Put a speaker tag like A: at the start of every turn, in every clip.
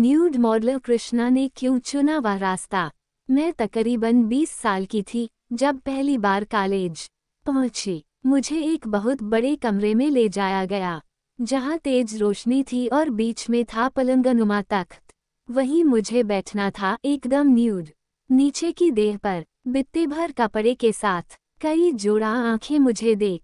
A: Nude modeller Krishna ने क्यों चुना वह रास्ता? मैं तकरीबन 20 साल की थी, जब पहली बार कॉलेज पहुँची। मुझे एक बहुत बड़े कमरे में ले जाया गया, जहाँ तेज रोशनी थी और बीच में था पलंगनुमा तख्त। वहीं मुझे बैठना था एकदम न्यूड। नीचे की देह पर बित्ते भर कपड़े के साथ कई जोड़ा आँखें मुझे देख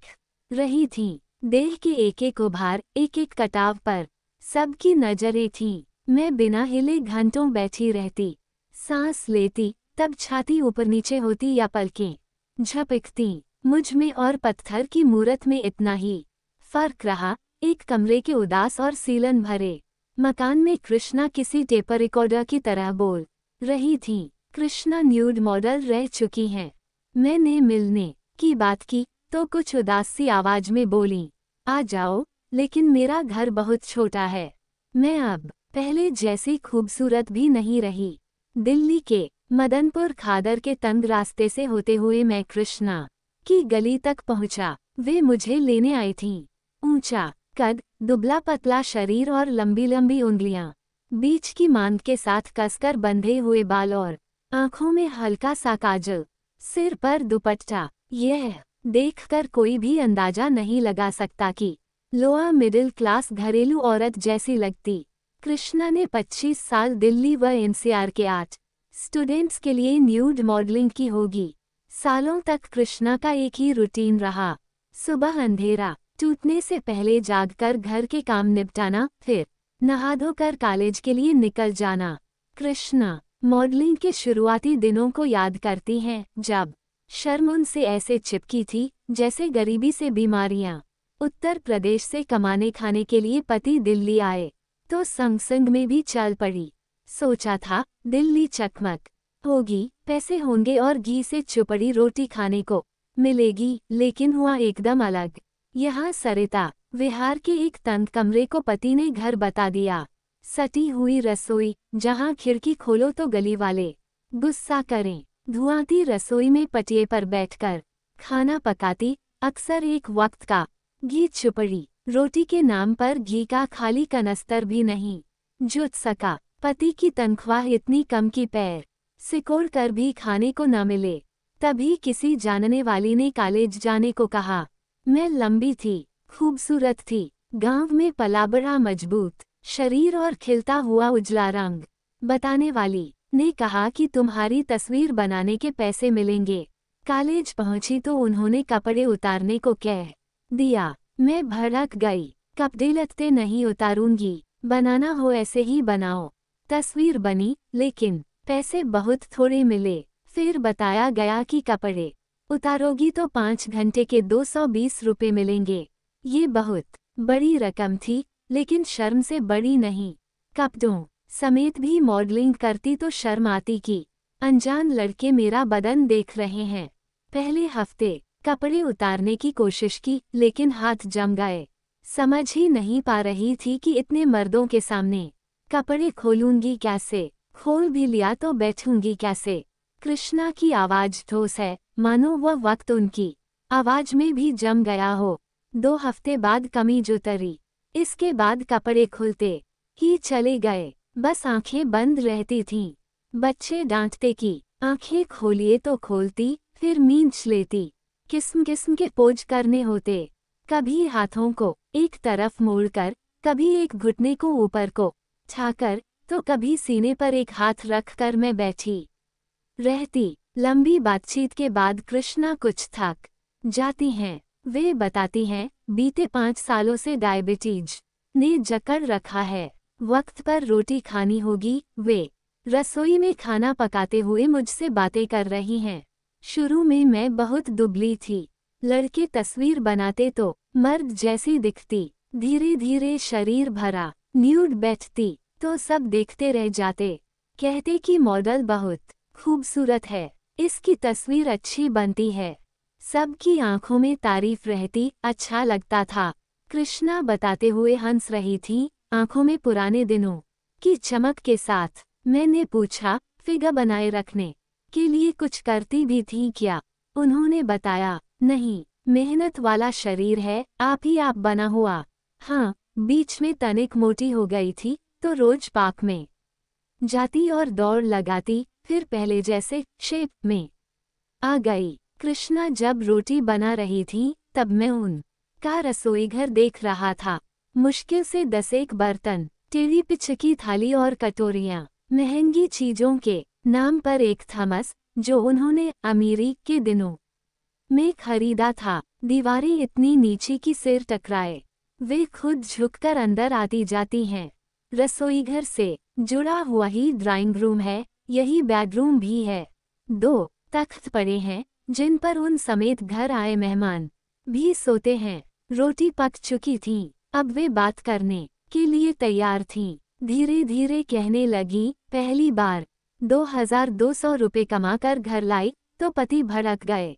A: रही थीं। देह के एक एक उभार एक एक कटाव पर सबकी नज़रें थीं। मैं बिना हिले घंटों बैठी रहती, सांस लेती, तब छाती ऊपर नीचे होती या पलकें, झपकती, मुझमें और पत्थर की मूरत में इतना ही। फ़र्क रहा, एक कमरे के उदास और सीलन भरे। मकान में कृष्णा किसी टेपर रिकॉर्डर की तरह बोल रही थी, कृष्णा न्यूड मॉडल रह चुकी हैं। मैंने मिलने की बात की तो कुछ उदासी आवाज़ में बोली, आ जाओ, लेकिन मेरा घर बहुत छोटा है। मैं अब पहले जैसी खूबसूरत भी नहीं रही। दिल्ली के मदनपुर खादर के तंग रास्ते से होते हुए मैं कृष्णा की गली तक पहुँचा। वे मुझे लेने आई थीं। ऊँचा, कद, दुबला पतला शरीर और लंबी लंबी उंगलियाँ। बीच की मांग के साथ कसकर बंधे हुए बाल और आँखों में हल्का सा काजल। सिर पर दुपट्टा। यह देखकर कोई भी अंदाज़ा नहीं लगा सकता कि लोअर मिडिल क्लास घरेलू औरत जैसी लगती। कृष्णा ने 25 साल दिल्ली व एनसीआर के आठ स्टूडेंट्स के लिए न्यूड मॉडलिंग की होगी। सालों तक कृष्णा का एक ही रूटीन रहा। सुबह अंधेरा, टूटने से पहले जागकर घर के काम निपटाना, फिर नहा धोकर कॉलेज के लिए निकल जाना। कृष्णा मॉडलिंग के शुरुआती दिनों को याद करती हैं, जब शर्म उनसे ऐसे चिपकी थी, जैसे गरीबी से बीमारियाँ। उत्तर प्रदेश से कमाने खाने के लिए पति दिल्ली आए। तो संग संग में भी चल पड़ी। सोचा था, दिल्ली चकमक। होगी, पैसे होंगे और घी से चुपड़ी रोटी खाने को। मिलेगी, लेकिन हुआ एकदम अलग। यहाँ सरिता, विहार के एक तंग कमरे को पति ने घर बता दिया। सटी हुई रसोई, जहाँ खिड़की खोलो तो गली वाले। गुस्सा करें, धुआंती रसोई में पटिए पर बैठकर। खाना पकाती, अक्सर एक वक्त का। घी चुपड़ी। रोटी के नाम पर घी का खाली कनस्तर भी नहीं। जुट सका। पति की तनख्वाह इतनी कम की पैर सिकोड़ कर भी खाने को न मिले। तभी किसी जानने वाली ने कॉलेज जाने को कहा, मैं लंबी थी, खूबसूरत थी, गाँव में पलाबड़ा मज़बूत, शरीर और खिलता हुआ उजला रंग। बताने वाली ने कहा कि तुम्हारी तस्वीर बनाने के पैसे मिलेंगे। कॉलेज पहुँची तो उन्होंने कपड़े उतारने को कह दिया। मैं भड़क गई। कपड़े लगते नहीं उतारूँगी। बनाना हो ऐसे ही बनाओ। तस्वीर बनी, लेकिन पैसे बहुत थोड़े मिले। फिर बताया गया कि कपड़े उतारोगी तो पाँच घंटे के दो सौ बीस रुपये मिलेंगे। ये बहुत बड़ी रकम थी, लेकिन शर्म से बड़ी नहीं। कपड़ों समेत भी मॉडलिंग करती तो शर्म आती की अनजान लड़के मेरा बदन देख रहे हैं। पहले हफ़्ते कपड़े उतारने की कोशिश की, लेकिन हाथ जम गए। समझ ही नहीं पा रही थी कि इतने मर्दों के सामने, कपड़े खोलूँगी कैसे? खोल भी लिया तो बैठूँगी कैसे? कृष्णा की आवाज़ ठोस है, मानो वह वक्त उनकी आवाज़ में भी जम गया हो। दो हफ़्ते बाद कमीज उतरी। इसके बाद कपड़े खुलते ही चले गए। बस आँखें बंद रहती थीं। बच्चे डांटते कि, आँखें खोलिए तो खोलती, फिर मींच लेती। किस्म किस्म के पोज करने होते। कभी हाथों को एक तरफ़ मोड़कर, कभी एक घुटने को ऊपर को छाकर तो कभी सीने पर एक हाथ रखकर मैं बैठी। रहती, लंबी बातचीत के बाद कृष्णा कुछ थक जाती हैं। वे बताती हैं, बीते पाँच सालों से डायबिटीज़ ने जकड़ रखा है। वक्त पर रोटी खानी होगी। वे रसोई में खाना पकाते हुए मुझसे बातें कर रही हैं। शुरू में मैं बहुत दुबली थी। लड़के तस्वीर बनाते तो मर्द जैसी दिखती। धीरे धीरे शरीर भरा, न्यूड बैठती तो सब देखते रह जाते। कहते कि मॉडल बहुत खूबसूरत है, इसकी तस्वीर अच्छी बनती है। सबकी आँखों में तारीफ़ रहती अच्छा लगता था। कृष्णा बताते हुए हंस रही थी, आँखों में पुराने दिनों की चमक के साथ। मैंने पूछा, फिगर बनाए रखने। के लिए कुछ करती भी थी क्या? उन्होंने बताया, नहीं, मेहनत वाला शरीर है, आप ही आप बना हुआ। हाँ बीच में तनिक मोटी हो गई थी तो रोज पाक में जाती और दौड़ लगाती, फिर पहले जैसे शेप में आ गई। कृष्णा जब रोटी बना रही थी, तब मैं उन का रसोई घर देख रहा था। मुश्किल से दसेक बर्तन, टेढ़ी पिछकी थाली और कटोरियाँ, महँगी चीज़ों के नाम पर एक थमस, जो उन्होंने अमीरी के दिनों में खरीदा था। दीवारें इतनी नीची की सिर टकराए। वे खुद झुककर अंदर आती जाती हैं। रसोईघर से जुड़ा हुआ ही ड्राइंग रूम है, यही बेडरूम भी है। दो तख्त पड़े हैं, जिन पर उन समेत घर आए मेहमान भी सोते हैं। रोटी पक चुकी थी। अब वे बात करने के लिए तैयार थीं। धीरे धीरे कहने लगी, पहली बार दो हज़ार दो सौ रुपये कमाकर घर लाई तो पति भड़क गए।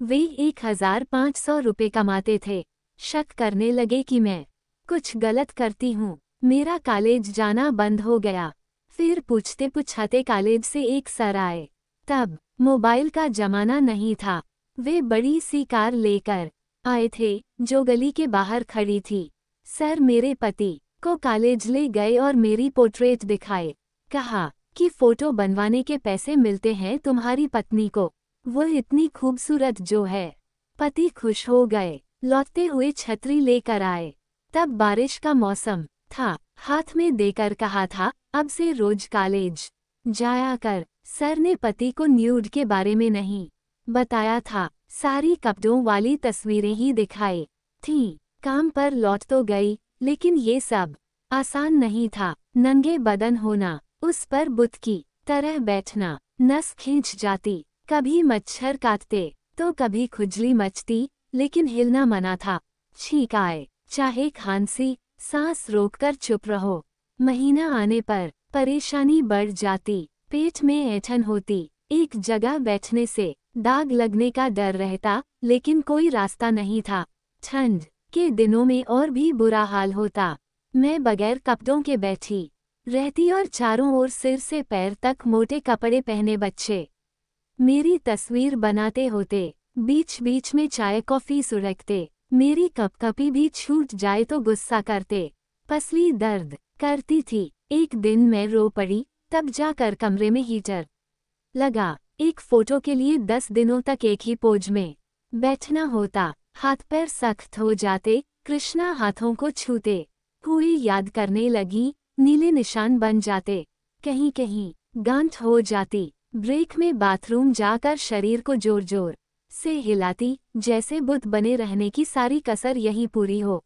A: वे एक हज़ार पाँच सौ रुपये कमाते थे। शक करने लगे कि मैं कुछ गलत करती हूँ। मेरा कॉलेज जाना बंद हो गया। फिर पूछते पूछाते कॉलेज से एक सर आए। तब मोबाइल का जमाना नहीं था। वे बड़ी सी कार लेकर आए थे, जो गली के बाहर खड़ी थी। सर मेरे पति को कॉलेज ले गए और मेरी पोर्ट्रेट दिखाए। कहा कि फ़ोटो बनवाने के पैसे मिलते हैं तुम्हारी पत्नी को। वो इतनी खूबसूरत जो है। पति खुश हो गए। लौटते हुए छतरी लेकर आए। तब बारिश का मौसम था। हाथ में देकर कहा था, अब से रोज कॉलेज। जाया कर। सर ने पति को न्यूड के बारे में नहीं बताया था। सारी कपड़ों वाली तस्वीरें ही दिखाई थी। काम पर लौट तो गई, लेकिन ये सब आसान नहीं था। नंगे बदन होना उस पर बुत की तरह बैठना, नस खींच जाती, कभी मच्छर काटते तो कभी खुजली मचती, लेकिन हिलना मना था। छींक आए, चाहे खांसी, सांस रोककर चुप रहो। महीना आने पर परेशानी बढ़ जाती, पेट में ऐठन होती, एक जगह बैठने से दाग लगने का डर रहता, लेकिन कोई रास्ता नहीं था। ठंड के दिनों में और भी बुरा हाल होता। मैं बगैर कपड़ों के बैठी रहती और चारों ओर सिर से पैर तक मोटे कपड़े पहने बच्चे। मेरी तस्वीर बनाते होते बीच बीच में चाय कॉफ़ी सुरखते। मेरी कपकपी भी छूट जाए तो गुस्सा करते। पसली दर्द करती थी। एक दिन मैं रो पड़ी, तब जाकर कमरे में हीटर लगा। एक फ़ोटो के लिए दस दिनों तक एक ही पोज में बैठना होता। हाथ पैर सख्त हो जाते, कृष्णा हाथों को छूते। हुए याद करने लगी नीले निशान बन जाते। कहीं कहीं गांठ हो जाती। ब्रेक में बाथरूम जाकर शरीर को ज़ोर ज़ोर से हिलाती, जैसे बुद्ध बने रहने की सारी कसर यही पूरी हो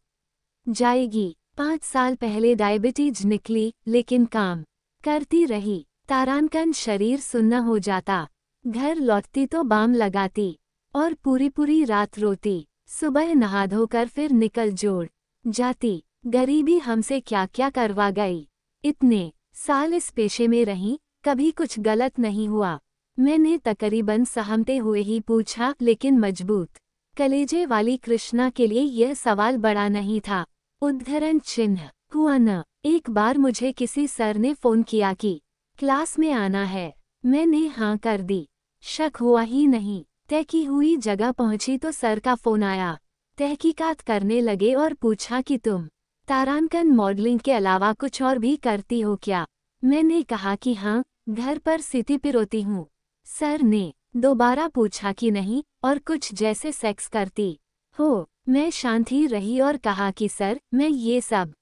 A: जाएगी। पाँच साल पहले डायबिटीज़ निकली, लेकिन काम करती रही। तारानकन शरीर सुन्न हो जाता। घर लौटती तो बाम लगाती और पूरी पूरी रात रोती। सुबह नहा धोकर फिर निकल जोड़ जाती। गरीबी हमसे क्या क्या करवा गई। इतने साल इस पेशे में रही, कभी कुछ गलत नहीं हुआ। मैंने तकरीबन सहमते हुए ही पूछा, लेकिन मज़बूत। कलेजे वाली कृष्णा के लिए यह सवाल बड़ा नहीं था। उद्धरण चिन्ह, हुआ न। एक बार मुझे किसी सर ने फ़ोन किया कि, क्लास में आना है। मैंने हाँ कर दी। शक हुआ ही नहीं। तय की हुई जगह पहुँची तो सर का फ़ोन आया। तहकीकात करने लगे और पूछा कि, तुम तारांकन मॉडलिंग के अलावा कुछ और भी करती हो क्या? मैंने कहा कि हाँ घर पर सिटी पिरोती हूँ। सर ने दोबारा पूछा कि नहीं, और कुछ जैसे सेक्स करती। हो, मैं शांत ही रही और कहा कि सर, मैं ये सब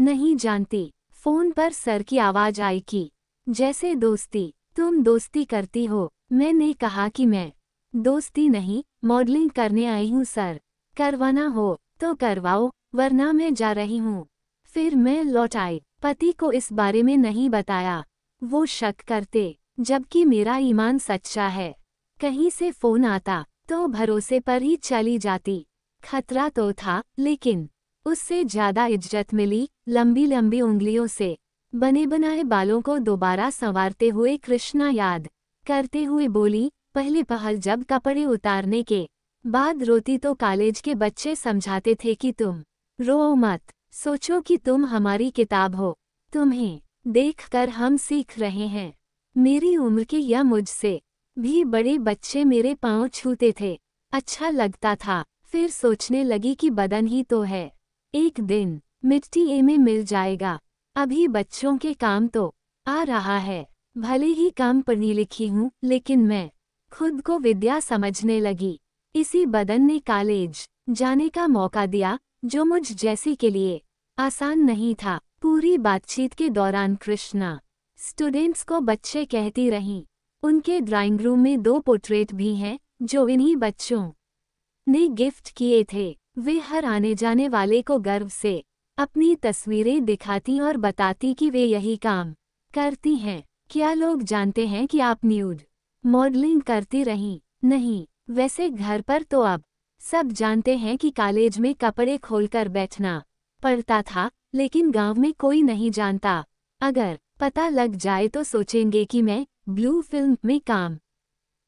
A: नहीं जानती। फ़ोन पर सर की आवाज़ आई कि, जैसे दोस्ती, तुम दोस्ती करती हो। मैंने कहा कि मैं दोस्ती नहीं, मॉडलिंग करने आई हूँ सर। करवाना हो तो करवाओ। वरना मैं जा रही हूँ। फिर मैं लौट आई। पति को इस बारे में नहीं बताया। वो शक करते, जबकि मेरा ईमान सच्चा है। कहीं से फ़ोन आता तो भरोसे पर ही चली जाती। खतरा तो था, लेकिन उससे ज़्यादा इज़्ज़त मिली लंबी लंबी उंगलियों से। बने बनाए बालों को दोबारा संवारते हुए कृष्णा याद करते हुए बोली, पहले पहल जब कपड़े उतारने के बाद रोती तो कॉलेज के बच्चे समझाते थे कि तुम रो मत, सोचो कि तुम हमारी किताब हो। तुम्हें देखकर हम सीख रहे हैं। मेरी उम्र के या मुझसे भी बड़े बच्चे मेरे पाँव छूते थे। अच्छा लगता था। फिर सोचने लगी कि बदन ही तो है। एक दिन मिट्टी ए में मिल जाएगा। अभी बच्चों के काम तो आ रहा है। भले ही काम पढ़ी लिखी हूँ, लेकिन मैं खुद को विद्या समझने लगी। इसी बदन ने कॉलेज जाने का मौका दिया। जो मुझ जैसी के लिए आसान नहीं था। पूरी बातचीत के दौरान कृष्णा स्टूडेंट्स को बच्चे कहती रहीं। उनके ड्राइंग रूम में दो पोर्ट्रेट भी हैं, जो इन्हीं बच्चों ने गिफ्ट किए थे। वे हर आने जाने वाले को गर्व से अपनी तस्वीरें दिखाती और बताती कि वे यही काम करती हैं। क्या लोग जानते हैं कि आप न्यूड मॉडलिंग करती रहीं? नहीं, वैसे घर पर तो अब सब जानते हैं कि कॉलेज में कपड़े खोलकर बैठना पड़ता था, लेकिन गाँव में कोई नहीं जानता। अगर पता लग जाए तो सोचेंगे कि मैं ब्लू फ़िल्म में काम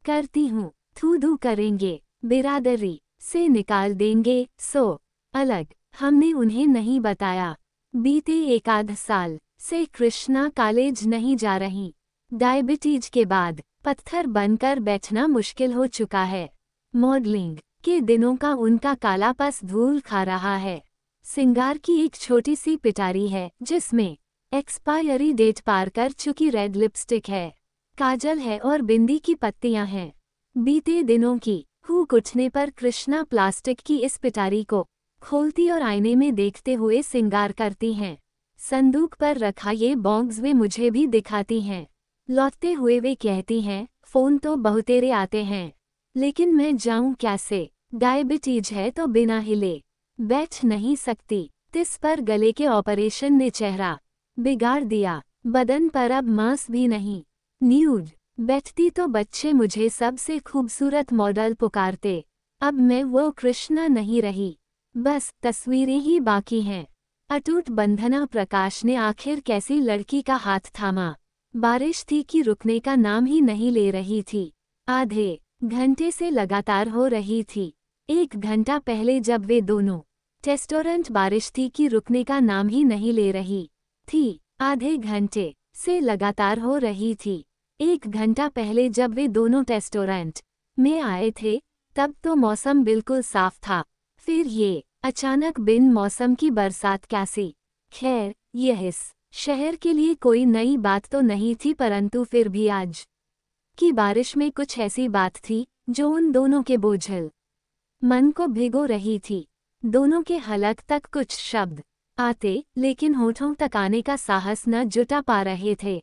A: करती हूँ। थू धू करेंगे, बिरादरी से निकाल देंगे, सो अलग। हमने उन्हें नहीं बताया। बीते एक आध साल से कृष्णा कॉलेज नहीं जा रही। डायबिटीज़ के बाद पत्थर बनकर बैठना मुश्किल हो चुका है। मॉडलिंग के दिनों का उनका काला पस धूल खा रहा है। सिंगार की एक छोटी सी पिटारी है, जिसमें एक्सपायरी डेट पार कर चुकी रेड लिपस्टिक है, काजल है और बिंदी की पत्तियाँ हैं। बीते दिनों की हुक उठने पर कृष्णा प्लास्टिक की इस पिटारी को खोलती और आईने में देखते हुए सिंगार करती हैं। संदूक पर रखा ये बॉक्स वे मुझे भी दिखाती हैं। लौटते हुए वे कहती हैं, फ़ोन तो बहुतेरे आते हैं। लेकिन मैं जाऊँ कैसे? डायबिटीज़ है तो बिना हिले। बैठ नहीं सकती। तिस पर गले के ऑपरेशन ने चेहरा बिगाड़ दिया। बदन पर अब मांस भी नहीं। न्यूड बैठती तो बच्चे मुझे सबसे खूबसूरत मॉडल पुकारते। अब मैं वो कृष्णा नहीं रही। बस तस्वीरें ही बाकी हैं। अटूट बंधना प्रकाश ने आखिर कैसी लड़की का हाथ थामा। बारिश थी कि रुकने का नाम ही नहीं ले रही थी। आधे घंटे से लगातार हो रही थी। एक घंटा पहले जब वे दोनों टेस्टोरेंट बारिश थी कि रुकने का नाम ही नहीं ले रही थी, आधे घंटे से लगातार हो रही थी। एक घंटा पहले जब वे दोनों टेस्टोरेंट में आए थे, तब तो मौसम बिल्कुल साफ़ था। फिर ये अचानक बिन मौसम की बरसात कैसी? खैर, यह इस शहर के लिए कोई नई बात तो नहीं थी, परंतु फिर भी आज की बारिश में कुछ ऐसी बात थी, जो उन दोनों के बोझल मन को भिगो रही थी। दोनों के हलक तक कुछ शब्द आते, लेकिन होठों तक आने का साहस न जुटा पा रहे थे।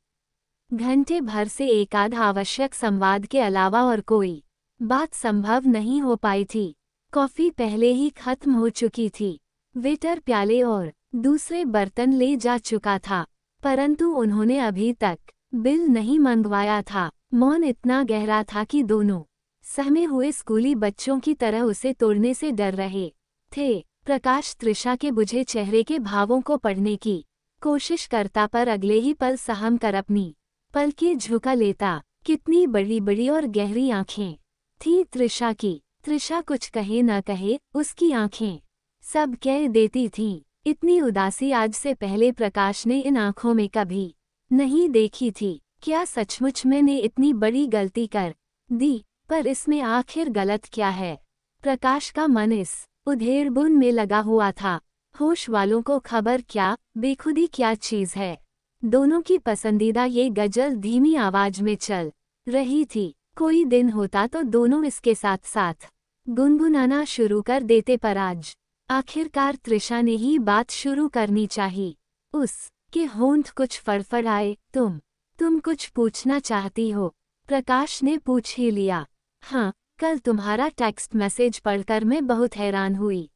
A: घंटे भर से एकाध आवश्यक संवाद के अलावा और कोई बात संभव नहीं हो पाई थी। कॉफ़ी पहले ही खत्म हो चुकी थी। वेटर प्याले और दूसरे बर्तन ले जा चुका था, परंतु उन्होंने अभी तक बिल नहीं मंगवाया था। मौन इतना गहरा था कि दोनों सहमे हुए स्कूली बच्चों की तरह उसे तोड़ने से डर रहे थे। प्रकाश त्रिषा के बुझे चेहरे के भावों को पढ़ने की कोशिश करता पर अगले ही पल सहम कर अपनी पल की झुका लेता। कितनी बड़ी बड़ी और गहरी आँखें थी त्रिषा की। त्रिषा कुछ कहे न कहे उसकी आँखें सब कह देती थीं। इतनी उदासी आज से पहले प्रकाश ने इन आँखों में कभी नहीं देखी थी। क्या सचमुच मैंने इतनी बड़ी गलती कर दी? पर इसमें आखिर गलत क्या है? प्रकाश का मन इस उधेड़बुन में लगा हुआ था। होश वालों को खबर क्या? बेखुदी क्या चीज़ है? दोनों की पसंदीदा ये गज़ल धीमी आवाज़ में चल रही थी। कोई दिन होता तो दोनों इसके साथ साथ गुनगुनाना शुरू कर देते पर आज आखिरकार त्रिषा ने ही बात शुरू करनी चाहिए। उस के होंठ कुछ फड़फड़ाए तुम तुम कुछ पूछना चाहती हो। प्रकाश ने पूछ ही लिया हाँ कल तुम्हारा टेक्स्ट मैसेज पढ़कर मैं बहुत हैरान हुई।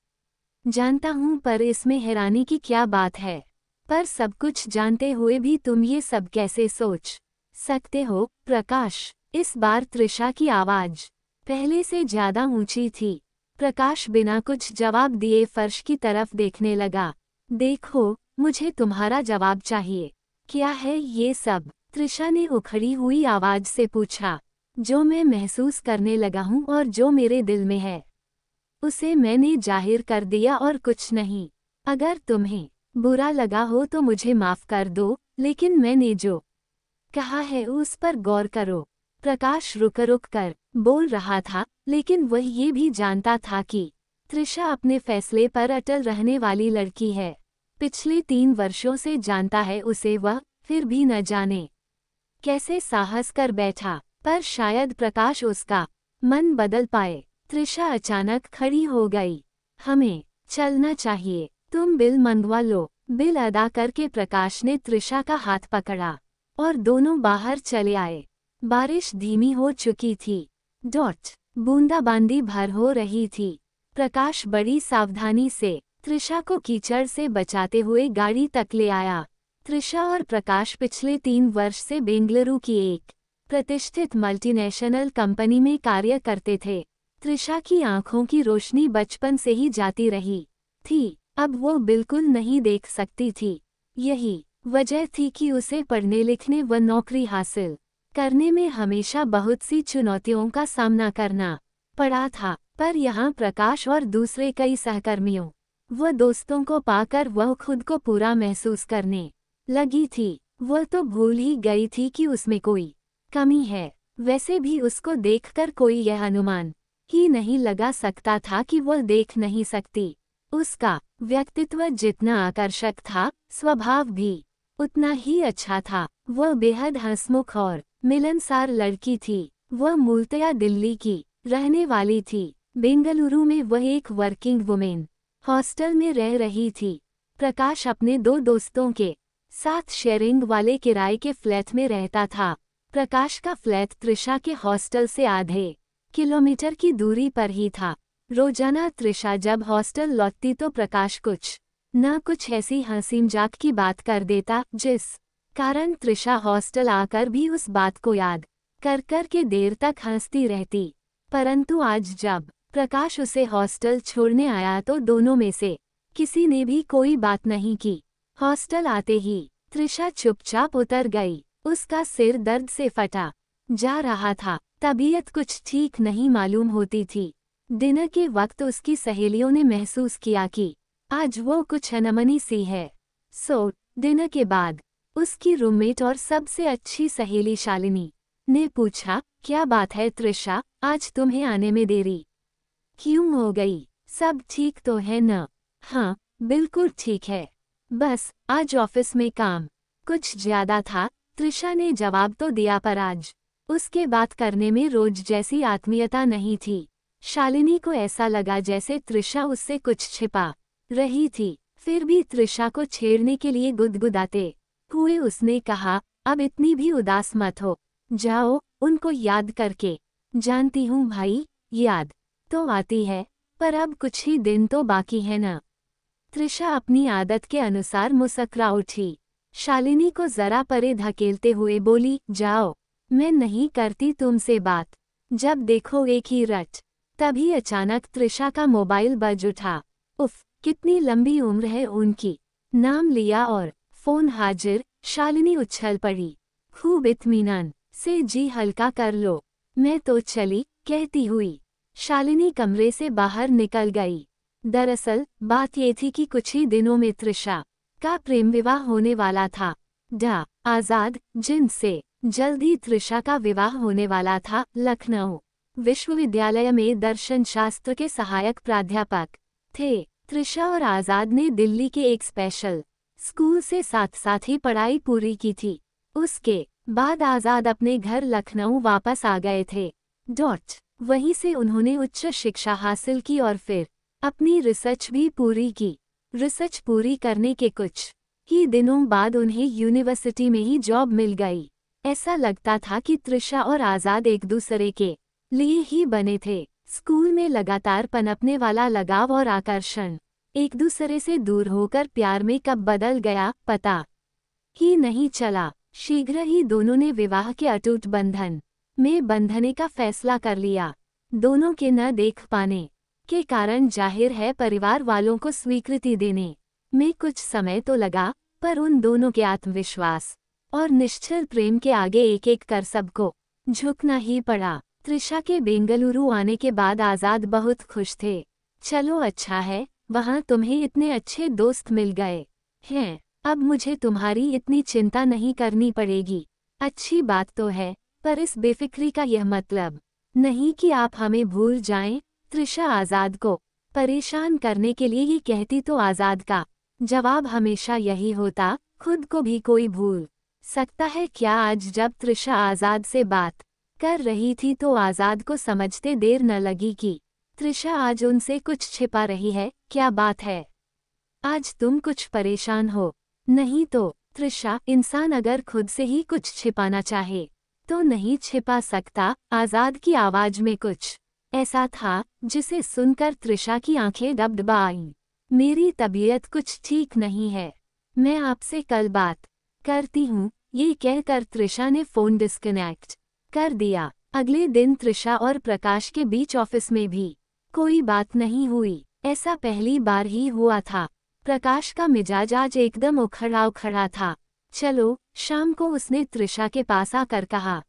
A: जानता हूँ, पर इसमें हैरानी की क्या बात है। पर सब कुछ जानते हुए भी तुम ये सब कैसे सोच सकते हो? प्रकाश, इस बार त्रिषा की आवाज़ पहले से ज़्यादा ऊँची थी। प्रकाश बिना कुछ जवाब दिए फर्श की तरफ़ देखने लगा। देखो मुझे तुम्हारा जवाब चाहिए। क्या है ये सब? त्रिषा ने उखड़ी हुई आवाज़ से पूछा। जो मैं महसूस करने लगा हूँ और जो मेरे दिल में है, उसे मैंने ज़ाहिर कर दिया और कुछ नहीं। अगर तुम्हें बुरा लगा हो तो मुझे माफ़ कर दो, लेकिन मैंने जो कहा है उस पर गौर करो। प्रकाश रुक रुक कर बोल रहा था, लेकिन वह ये भी जानता था कि त्रिषा अपने फैसले पर अटल रहने वाली लड़की है। पिछले तीन वर्षों से जानता है उसे वह, फिर भी न जाने। कैसे साहस कर बैठा, पर शायद प्रकाश उसका, मन बदल पाए। त्रिशा अचानक खड़ी हो गई। हमें, चलना चाहिए। तुम बिल मंगवा लो। बिल अदा करके प्रकाश ने त्रिशा का हाथ पकड़ा और दोनों बाहर चले आए। बारिश धीमी हो चुकी थी। डॉट, बूंदाबांदी भर हो रही थी। प्रकाश बड़ी सावधानी से त्रिशा को कीचड़ से बचाते हुए गाड़ी तक ले आया। त्रिशा और प्रकाश पिछले तीन वर्ष से बेंगलुरु की एक प्रतिष्ठित मल्टीनेशनल कंपनी में कार्य करते थे। त्रिशा की आँखों की रोशनी बचपन से ही जाती रही थी। अब वो बिल्कुल नहीं देख सकती थी। यही वजह थी कि उसे पढ़ने लिखने व नौकरी हासिल करने में हमेशा बहुत सी चुनौतियों का सामना करना पड़ा था। पर यहाँ प्रकाश और दूसरे कई सहकर्मियों व दोस्तों को पाकर वह खुद को पूरा महसूस करने लगी थी। वह तो भूल ही गई थी कि उसमें कोई कमी है। वैसे भी उसको देखकर कोई यह अनुमान ही नहीं लगा सकता था कि वह देख नहीं सकती। उसका व्यक्तित्व जितना आकर्षक था, स्वभाव भी उतना ही अच्छा था। वह बेहद हंसमुख और मिलनसार लड़की थी। वह मूलतया दिल्ली की रहने वाली थी। बेंगलुरु में वह एक वर्किंग वुमेन हॉस्टल में रह रही थी। प्रकाश अपने दो दोस्तों के साथ शेयरिंग वाले किराए के फ्लैट में रहता था। प्रकाश का फ्लैट त्रिशा के हॉस्टल से आधे किलोमीटर की दूरी पर ही था। रोज़ाना त्रिशा जब हॉस्टल लौटती तो प्रकाश कुछ न कुछ ऐसी हँसी मज़ाक की बात कर देता, जिस कारण त्रिशा हॉस्टल आकर भी उस बात को याद कर कर के देर तक हंसती रहती। परंतु आज जब प्रकाश उसे हॉस्टल छोड़ने आया तो दोनों में से किसी ने भी कोई बात नहीं की। हॉस्टल आते ही त्रिशा चुपचाप उतर गई। उसका सिर दर्द से फटा जा रहा था। तबीयत कुछ ठीक नहीं मालूम होती थी। डिनर के वक्त उसकी सहेलियों ने महसूस किया कि आज वो कुछ अनमनी सी है। सो, डिनर के बाद उसकी रूममेट और सबसे अच्छी सहेली शालिनी ने पूछा, क्या बात है त्रिशा आज तुम्हें आने में देरी क्यों हो गई? सब ठीक तो है न? हाँ बिल्कुल ठीक है। बस, आज ऑफ़िस में काम। कुछ ज़्यादा था त्रिशा ने जवाब तो दिया पर आज। उसके बात करने में रोज जैसी आत्मीयता नहीं थी। शालिनी को ऐसा लगा जैसे त्रिशा उससे कुछ छिपा रही थी। फिर भी त्रिशा को छेड़ने के लिए गुदगुदाते हुए उसने कहा, अब इतनी भी उदास मत हो। जाओ, उनको याद करके। जानती हूँ भाई, याद। तो आती है, पर अब कुछ ही दिन तो बाकी है न। त्रिशा अपनी आदत के अनुसार मुसकरा उठी। शालिनी को जरा परे धकेलते हुए बोली, जाओ, मैं नहीं करती तुमसे बात। जब देखो एक ही रट, तभी अचानक त्रिशा का मोबाइल बज उठा। उफ, कितनी लंबी उम्र है उनकी। नाम लिया और फ़ोन हाजिर, शालिनी उछल पड़ी। खूब इत्मीनान, से जी हल्का कर लो। मैं तो चली, कहती हुई। शालिनी कमरे से बाहर निकल गई। दरअसल, बात ये थी कि कुछ ही दिनों में त्रिशा का प्रेम विवाह होने वाला था। डा, आज़ाद जिनसे जल्द ही त्रिशा का विवाह होने वाला था, लखनऊ विश्वविद्यालय में दर्शन शास्त्र के सहायक प्राध्यापक थे। त्रिशा और आज़ाद ने दिल्ली के एक स्पेशल स्कूल से साथ साथ ही पढ़ाई पूरी की थी। उसके बाद आज़ाद अपने घर लखनऊ वापस आ गए थे। डॉट वहीं से उन्होंने उच्च शिक्षा हासिल की और फिर अपनी रिसर्च भी पूरी की। रिसर्च पूरी करने के कुछ ही दिनों बाद उन्हें यूनिवर्सिटी में ही जॉब मिल गई। ऐसा लगता था कि त्रिशा और आज़ाद एक दूसरे के लिए ही बने थे। स्कूल में लगातार पनपने वाला लगाव और आकर्षण एक दूसरे से दूर होकर प्यार में कब बदल गया, पता ही नहीं चला। शीघ्र ही दोनों ने विवाह के अटूट बंधन में बंधने का फैसला कर लिया। दोनों के न देख पाने के कारण ज़ाहिर है परिवार वालों को स्वीकृति देने में कुछ समय तो लगा, पर उन दोनों के आत्मविश्वास और निश्चल प्रेम के आगे एक एक कर सबको झुकना ही पड़ा। त्रिशा के बेंगलुरु आने के बाद आज़ाद बहुत खुश थे। चलो अच्छा है, वहाँ तुम्हें इतने अच्छे दोस्त मिल गए हैं, अब मुझे तुम्हारी इतनी चिंता नहीं करनी पड़ेगी। अच्छी बात तो है पर इस बेफिक्री का यह मतलब नहीं कि आप हमें भूल जाएँ, त्रिशा आज़ाद को। परेशान करने के लिए ये कहती तो आज़ाद का जवाब हमेशा यही होता खुद को भी कोई भूल सकता है। क्या आज जब त्रिशा आज़ाद से बात कर रही थी तो आज़ाद को समझते देर न लगी कि त्रिशा आज उनसे कुछ छिपा रही है क्या बात है? आज तुम कुछ परेशान हो। नहीं तो त्रिशा इंसान अगर खुद से ही कुछ छिपाना चाहे। तो नहीं छिपा सकता, आज़ाद की आवाज़ में कुछ। ऐसा था, जिसे सुनकर त्रिशा की आँखें डबडबा आईं। मेरी तबीयत कुछ ठीक नहीं है। मैं आपसे कल बात करती हूँ, ये कहकर त्रिशा ने फ़ोन डिस्कनेक्ट कर दिया। अगले दिन त्रिशा और प्रकाश के बीच ऑफ़िस में भी कोई बात नहीं हुई। ऐसा पहली बार ही हुआ था। प्रकाश का मिजाज आज एकदम उखड़ा उखड़ा था। चलो, शाम को उसने त्रिशा के पास आकर कहा।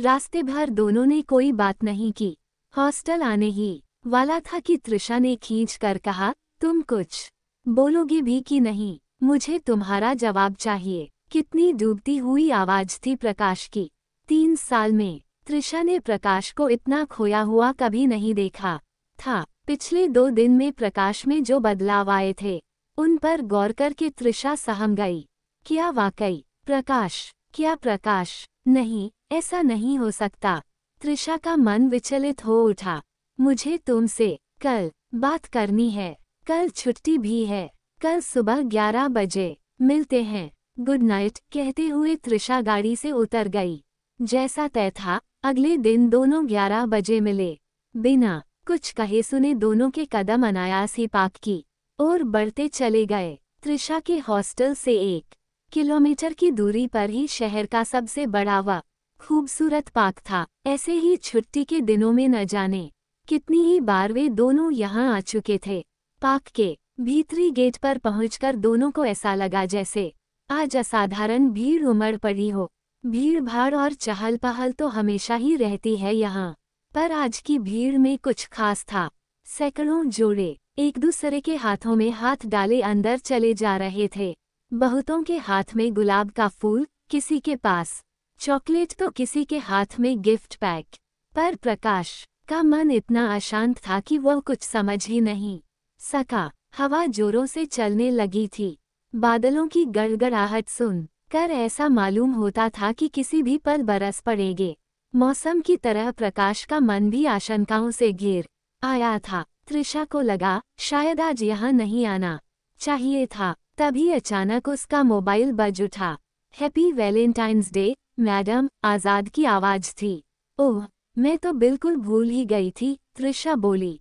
A: रास्ते भर दोनों ने कोई बात नहीं की। हॉस्टल आने ही वाला था कि त्रिशा ने खींच कर कहा, तुम कुछ बोलोगे भी कि नहीं? मुझे तुम्हारा जवाब चाहिए। कितनी डूबती हुई आवाज़ थी प्रकाश की। तीन साल में त्रिशा ने प्रकाश को इतना खोया हुआ कभी नहीं देखा था। पिछले दो दिन में प्रकाश में जो बदलाव आए थे, उन पर गौर करके त्रिशा सहम गई। क्या वाकई? प्रकाश। क्या प्रकाश? नहीं, ऐसा नहीं हो सकता। त्रिशा का मन विचलित हो उठा। मुझे तुमसे कल बात करनी है। कल छुट्टी भी है। कल सुबह ग्यारह बजे। मिलते हैं। गुड नाइट कहते हुए त्रिशा गाड़ी से उतर गई। जैसा तय था, अगले दिन दोनों ग्यारह बजे मिले। बिना कुछ कहे सुने दोनों के कदम अनायास ही पाक की और बढ़ते चले गए। त्रिशा के हॉस्टल से एक किलोमीटर की दूरी पर ही शहर का सबसे बड़ा व खूबसूरत पार्क था। ऐसे ही छुट्टी के दिनों में न जाने कितनी ही बार वे दोनों यहाँ आ चुके थे। पार्क के भीतरी गेट पर पहुंचकर दोनों को ऐसा लगा जैसे आज असाधारण भीड़ उमड़ पड़ी हो। भीड़ भाड़ और चहल पहल तो हमेशा ही रहती है यहाँ, पर आज की भीड़ में कुछ खास था। सैकड़ों जोड़े एक दूसरे के हाथों में हाथ डाले अंदर चले जा रहे थे। बहुतों के हाथ में गुलाब का फूल, किसी के पास। चॉकलेट तो किसी के हाथ में गिफ्ट पैक। पर प्रकाश, का मन इतना अशांत था कि वह कुछ समझ ही नहीं सका। हवा जोरों से चलने लगी थी। बादलों की गड़गड़ाहट सुन कर ऐसा मालूम होता था कि किसी भी पल बरस पड़ेगे। मौसम की तरह प्रकाश का मन भी आशंकाओं से घिर आया था। त्रिशा को लगा, शायद आज यहाँ नहीं आना चाहिए था। तभी अचानक उसका मोबाइल बज उठा। Happy valentine's day, madam, Azad की आवाज़ थी। ओह, मैं तो बिल्कुल भूल ही गई थी त्रिशा बोली।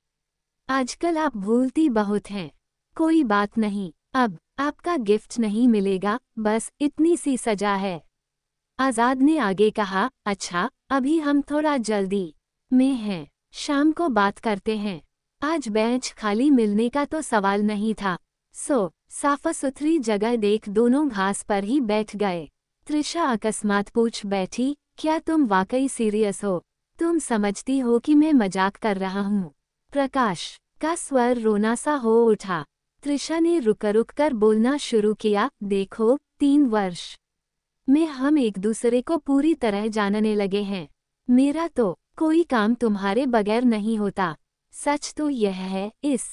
A: आजकल आप भूलती बहुत हैं। कोई बात नहीं, अब आपका गिफ्ट नहीं मिलेगा, बस इतनी सी सजा है। आज़ाद ने आगे कहा अच्छा अभी हम थोड़ा जल्दी में हैं, शाम को बात करते हैं। आज बेंच खाली मिलने का तो सवाल नहीं था। सो साफ़ सुथरी जगह देख दोनों घास पर ही बैठ गए। त्रिशा अकस्मात पूछ बैठी, क्या तुम वाकई सीरियस हो? तुम समझती हो कि मैं मज़ाक कर रहा हूँ प्रकाश, का स्वर रोना सा हो उठा त्रिशा ने रुक रुक कर बोलना शुरू किया, देखो, तीन वर्ष। में हम एक दूसरे को पूरी तरह जानने लगे हैं। मेरा तो कोई काम तुम्हारे बगैर नहीं होता। सच तो यह है, इस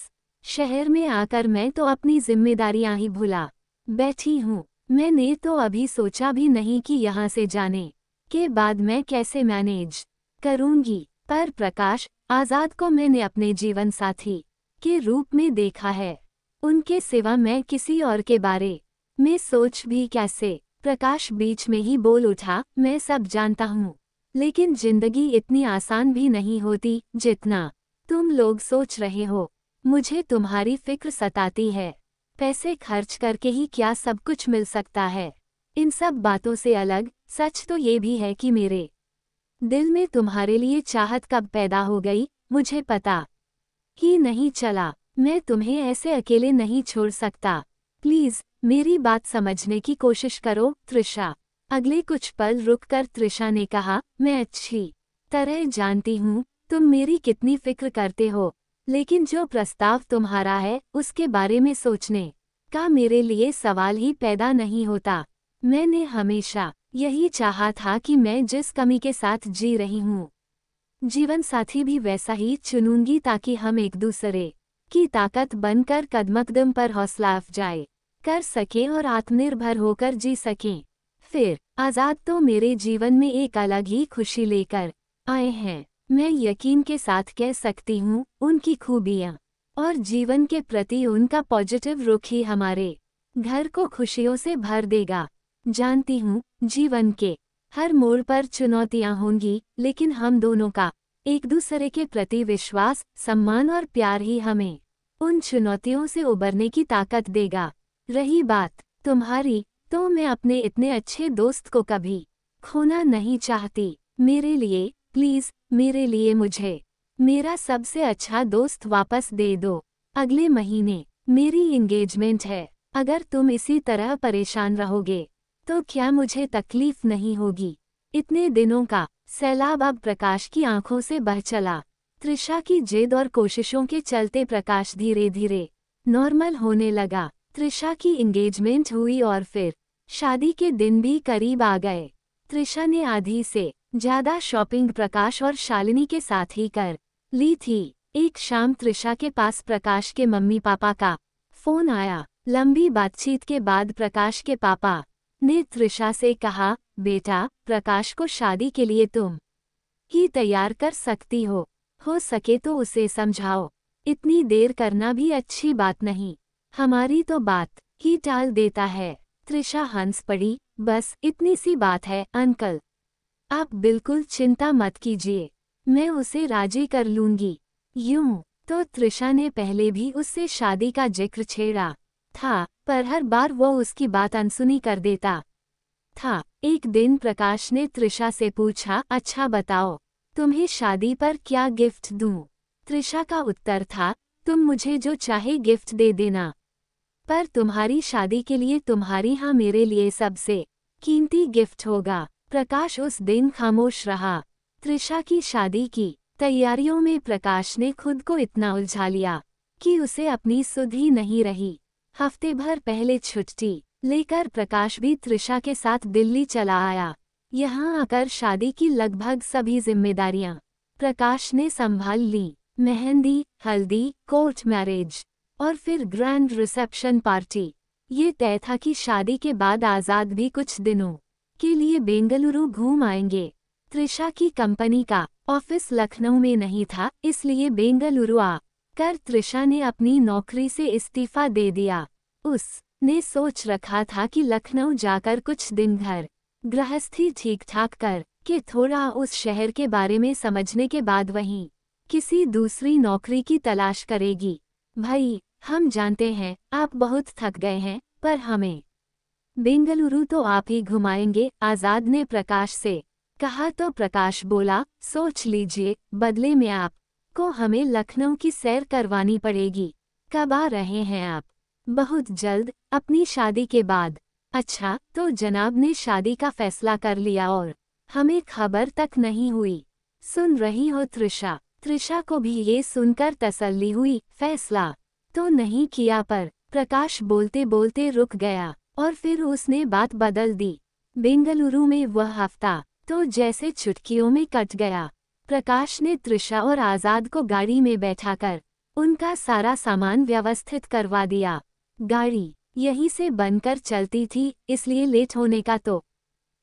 A: शहर में आकर मैं तो अपनी जिम्मेदारियाँ ही भुला। बैठी हूँ। मैंने तो अभी सोचा भी नहीं कि यहाँ से जाने। के बाद मैं कैसे मैनेज करूँगी? पर प्रकाश, आज़ाद को मैंने अपने जीवन साथी के रूप में देखा है। उनके सिवा मैं किसी और के बारे में सोच भी कैसे? प्रकाश बीच में ही बोल उठा, मैं सब जानता हूँ। लेकिन ज़िंदगी इतनी आसान भी नहीं होती जितना तुम लोग सोच रहे हो। मुझे तुम्हारी फ़िक्र सताती है। पैसे खर्च करके ही क्या सब कुछ मिल सकता है? इन सब बातों से अलग, सच तो ये भी है कि मेरे दिल में तुम्हारे लिए चाहत कब पैदा हो गई, मुझे पता ही नहीं चला। मैं तुम्हें ऐसे अकेले नहीं छोड़ सकता। प्लीज़, मेरी बात समझने की कोशिश करो त्रिशा अगले कुछ पल रुककर त्रिशा ने कहा, मैं अच्छी तरह जानती हूँ, तुम मेरी कितनी फ़िक्र करते हो। लेकिन जो प्रस्ताव तुम्हारा है, उसके बारे में सोचने का मेरे लिए सवाल ही पैदा नहीं होता। मैंने हमेशा यही चाहा था कि मैं जिस कमी के साथ जी रही हूँ, जीवन साथी भी वैसा ही चुनूँगी ताकि हम एक दूसरे की ताकत बनकर कदमकदम पर हौसला अफजाए कर सकें और आत्मनिर्भर होकर जी सकें। फिर आज़ाद तो मेरे जीवन में एक अलग ही खुशी लेकर आए हैं। मैं यकीन के साथ कह सकती हूँ, उनकी खूबियाँ, और जीवन के प्रति उनका पॉजिटिव रुख ही हमारे, घर को खुशियों से भर देगा। जानती हूँ, जीवन के, हर मोड़ पर चुनौतियाँ होंगी, लेकिन हम दोनों का, एक दूसरे के प्रति विश्वास, सम्मान और प्यार ही हमें, उन चुनौतियों से उबरने की ताकत देगा। रही बात, तुम्हारी तो मैं अपने इतने अच्छे दोस्त को कभी, खोना नहीं चाहती। मेरे लिए प्लीज़ मेरे लिए मुझे, मेरा सबसे अच्छा दोस्त वापस दे दो। अगले महीने, मेरी इंगेजमेंट है। अगर तुम इसी तरह परेशान रहोगे तो क्या मुझे तकलीफ़ नहीं होगी? इतने दिनों का सैलाब अब प्रकाश की आँखों से बह चला। त्रिषा की जिद और कोशिशों के चलते प्रकाश धीरे धीरे नॉर्मल होने लगा। त्रिषा की इंगेजमेंट हुई और फिर शादी के दिन भी करीब आ गए। त्रिषा ने आधी से ज़्यादा शॉपिंग प्रकाश और शालिनी के साथ ही कर ली थी। एक शाम त्रिषा के पास प्रकाश के मम्मी पापा का फ़ोन आया। लंबी बातचीत के बाद प्रकाश के पापा ने त्रिषा से कहा, बेटा, प्रकाश को शादी के लिए तुम ही तैयार कर सकती हो। हो सके तो उसे समझाओ। इतनी देर करना भी अच्छी बात नहीं। हमारी तो बात ही टाल देता है। त्रिषा हंस पड़ी। बस इतनी सी बात है, अंकल। आप बिल्कुल चिंता मत कीजिए, मैं उसे राज़ी कर लूँगी। यूँ तो त्रिषा ने पहले भी उससे शादी का ज़िक्र छेड़ा। था, पर हर बार वो उसकी बात अनसुनी कर देता। था, एक दिन प्रकाश ने त्रिषा से पूछा अच्छा बताओ, तुम्हें शादी पर क्या गिफ्ट दूँ? त्रिषा का उत्तर था, तुम मुझे जो चाहे गिफ्ट दे देना। पर तुम्हारी शादी के लिए तुम्हारी हाँ मेरे लिए सबसे कीमती गिफ्ट होगा। प्रकाश उस दिन खामोश रहा। त्रिषा की शादी की। तैयारियों में प्रकाश ने खुद को इतना उलझा लिया कि उसे अपनी सुध ही नहीं रही। हफ़्ते भर पहले छुट्टी लेकर प्रकाश भी त्रिषा के साथ दिल्ली चला आया। यहाँ आकर शादी की लगभग सभी जिम्मेदारियाँ प्रकाश ने संभाल ली। मेहंदी, हल्दी, कोर्ट मैरिज और फिर ग्रैंड रिसेप्शन पार्टी। ये तय था कि शादी के बाद आज़ाद भी कुछ दिनों के लिए बेंगलुरु घूम आएँगे। त्रिषा की कंपनी का ऑफ़िस लखनऊ में नहीं था, इसलिए बेंगलुरु आ कर त्रिषा ने अपनी नौकरी से इस्तीफा दे दिया। उस ने सोच रखा था कि लखनऊ जाकर कुछ दिन घर गृहस्थी ठीक ठाक कर के थोड़ा उस शहर के बारे में समझने के बाद वहीं किसी दूसरी नौकरी की तलाश करेगी। भाई, हम जानते हैं, आप बहुत थक गए हैं, पर हमें बेंगलुरु तो आप ही घुमाएँगे, आज़ाद ने प्रकाश से कहा तो प्रकाश बोला, सोच लीजिए, बदले में आप को हमें लखनऊ की सैर करवानी पड़ेगी। कब आ रहे हैं आप? बहुत जल्द, अपनी शादी के बाद। अच्छा तो जनाब ने शादी का फैसला कर लिया और हमें खबर तक नहीं हुई। सुन रही हो त्रिषा त्रिषा को भी ये सुनकर तसल्ली हुई, फैसला तो नहीं किया पर प्रकाश बोलते बोलते रुक गया। और फिर उसने बात बदल दी। बेंगलुरु में वह हफ़्ता तो जैसे चुटकियों में कट गया। प्रकाश ने त्रिषा और आज़ाद को गाड़ी में बैठाकर उनका सारा सामान व्यवस्थित करवा दिया। गाड़ी यहीं से बनकर चलती थी, इसलिए लेट होने का तो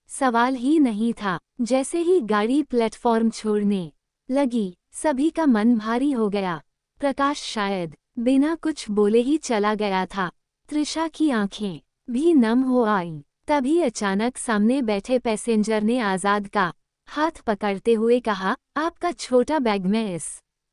A: सवाल ही नहीं था। जैसे ही गाड़ी प्लेटफॉर्म छोड़ने लगी, सभी का मन भारी हो गया। प्रकाश शायद बिना कुछ बोले ही चला गया था। त्रिषा की आँखें भी नम हो आईं। तभी अचानक सामने बैठे पैसेंजर ने आज़ाद का हाथ पकड़ते हुए कहा, आपका छोटा बैग मैं इस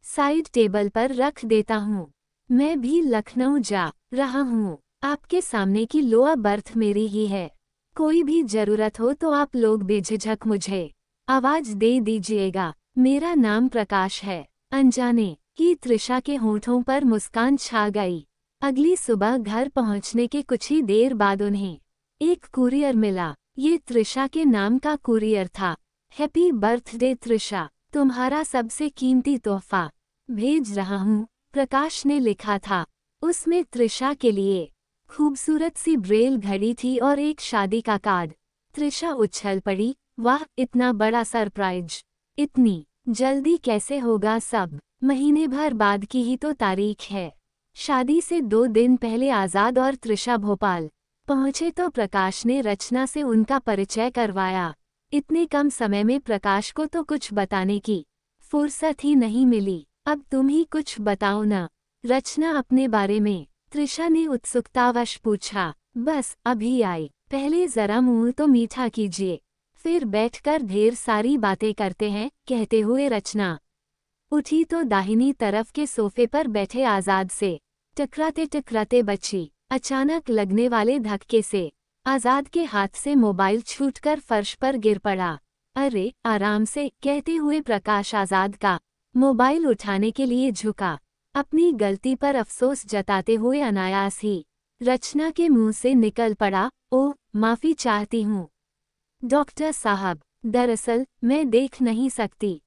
A: साइड टेबल पर रख देता हूँ। मैं भी लखनऊ जा रहा हूँ। आपके सामने की लोअर बर्थ मेरी ही है। कोई भी ज़रूरत हो तो आप लोग बेझिझक मुझे आवाज़ दे दीजिएगा। मेरा नाम प्रकाश है। अनजाने ही त्रिषा के होठों पर मुस्कान छा गई। अगली सुबह घर पहुँचने के कुछ ही देर बाद उन्हें एक कुरियर मिला। ये त्रिषा के नाम का कुरियर था। हैप्पी बर्थडे त्रिषा तुम्हारा सबसे कीमती तोहफा। भेज रहा हूँ। प्रकाश ने लिखा था। उसमें त्रिषा के लिए खूबसूरत सी ब्रेल घड़ी थी और एक शादी का कार्ड। त्रिषा उछल पड़ी। वाह, इतना बड़ा सरप्राइज़। इतनी जल्दी कैसे होगा सब? महीने भर बाद की ही तो तारीख है। शादी से दो दिन पहले आज़ाद और त्रिषा भोपाल पहुँचे तो प्रकाश ने रचना से उनका परिचय करवाया। इतने कम समय में प्रकाश को तो कुछ बताने की फुर्सत ही नहीं मिली। अब तुम ही कुछ बताओ न। रचना अपने बारे में त्रिशा ने उत्सुकतावश पूछा। बस, अभी आई। पहले जरा मुँह तो मीठा कीजिए। फिर बैठकर ढेर सारी बातें करते हैं, कहते हुए रचना उठी तो दाहिनी तरफ़ के सोफे पर बैठे आज़ाद से। टकराते टकराते बची, अचानक लगने वाले धक्के से। आज़ाद के हाथ से मोबाइल छूटकर फर्श पर गिर पड़ा। अरे, आराम से, कहते हुए प्रकाश आज़ाद का। मोबाइल उठाने के लिए झुका। अपनी गलती पर अफसोस जताते हुए अनायास ही। रचना के मुँह से निकल पड़ा ओ माफ़ी चाहती हूँ। डॉक्टर साहब, दरअसल, मैं देख नहीं सकती।